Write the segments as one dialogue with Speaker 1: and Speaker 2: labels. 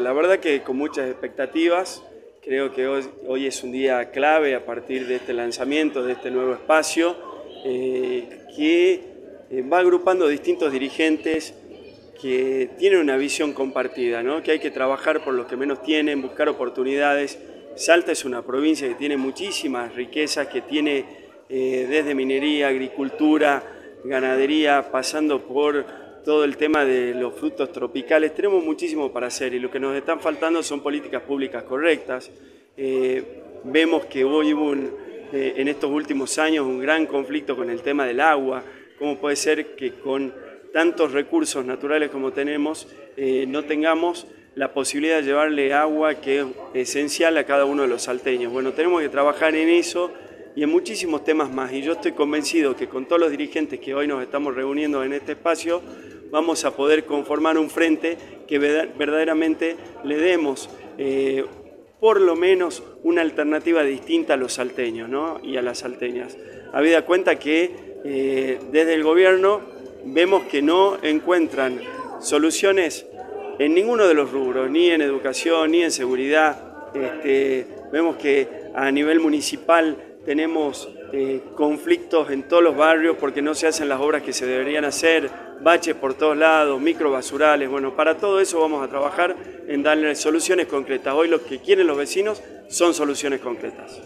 Speaker 1: La verdad que con muchas expectativas, creo que hoy, es un día clave a partir de este lanzamiento, de este nuevo espacio, eh, que eh, va agrupando distintos dirigentes que tienen una visión compartida, ¿no? que hay que trabajar por los que menos tienen, buscar oportunidades. Salta es una provincia que tiene muchísimas riquezas, que tiene eh, desde minería, agricultura, ganadería, pasando por todo el tema de los frutos tropicales. Tenemos muchísimo para hacer y lo que nos están faltando son políticas públicas correctas. Eh, vemos que hoy hubo eh, en estos últimos años un gran conflicto con el tema del agua. ¿Cómo puede ser que con tantos recursos naturales como tenemos eh, no tengamos la posibilidad de llevarle agua que es esencial a cada uno de los salteños? Bueno, tenemos que trabajar en eso y en muchísimos temas más. Y yo estoy convencido que con todos los dirigentes que hoy nos estamos reuniendo en este espacio, vamos a poder conformar un frente que verdaderamente le demos eh, por lo menos una alternativa distinta a los salteños y a las salteñas. Habida cuenta que eh, desde el gobierno vemos que no encuentran soluciones en ninguno de los rubros, ni en educación, ni en seguridad. Este, vemos que a nivel municipal tenemos eh, conflictos en todos los barrios porque no se hacen las obras que se deberían hacer, baches por todos lados, microbasurales. Bueno, para todo eso vamos a trabajar en darle soluciones concretas. Hoy lo que quieren los vecinos son soluciones concretas.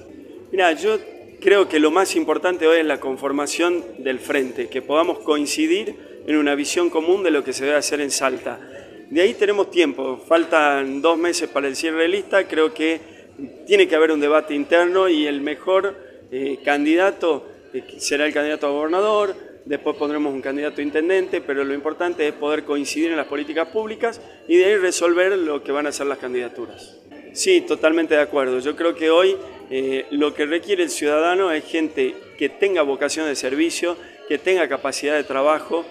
Speaker 1: Mira, yo creo que lo más importante hoy es la conformación del frente, que podamos coincidir en una visión común de lo que se debe hacer en Salta. De ahí tenemos tiempo, faltan dos meses para el cierre de lista, creo que tiene que haber un debate interno y el mejor eh, candidato eh, será el candidato a gobernador, después pondremos un candidato a intendente, pero lo importante es poder coincidir en las políticas públicas y de ahí resolver lo que van a ser las candidaturas. Sí, totalmente de acuerdo. Yo creo que hoy eh, lo que requiere el ciudadano es gente que tenga vocación de servicio, que tenga capacidad de trabajo,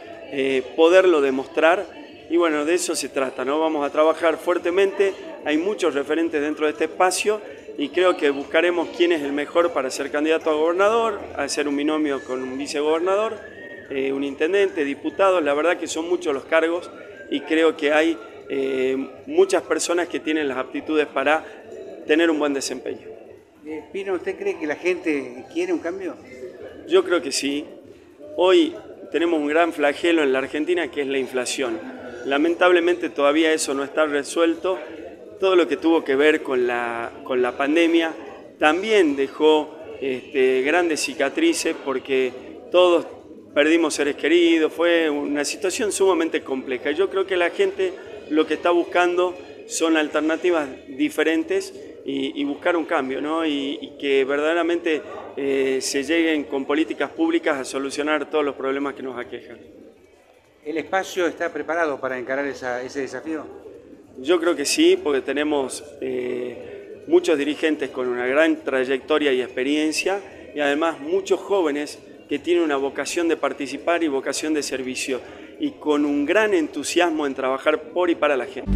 Speaker 1: poderlo demostrar y bueno, de eso se trata, ¿no? Vamos a trabajar fuertemente, hay muchos referentes dentro de este espacio y creo que buscaremos quién es el mejor para ser candidato a gobernador, a ser un binomio con un vicegobernador, eh, un intendente, diputado, la verdad que son muchos los cargos y creo que hay eh, muchas personas que tienen las aptitudes para tener un buen desempeño.
Speaker 2: Eh, Pino, ¿usted cree que la gente quiere un cambio?
Speaker 1: Yo creo que sí. Hoy tenemos un gran flagelo en la Argentina que es la inflación. Lamentablemente todavía eso no está resuelto. Todo lo que tuvo que ver con la, con la pandemia también dejó este, grandes cicatrices porque todos perdimos seres queridos, fue una situación sumamente compleja. Yo creo que la gente lo que está buscando son alternativas diferentes y, buscar un cambio, ¿no? y, que verdaderamente eh, se lleguen con políticas públicas a solucionar todos los problemas que nos aquejan.
Speaker 2: ¿El espacio está preparado para encarar ese desafío?
Speaker 1: Yo creo que sí, porque tenemos eh, muchos dirigentes con una gran trayectoria y experiencia y además muchos jóvenes que tienen una vocación de participar y vocación de servicio y con un gran entusiasmo en trabajar por y para la gente.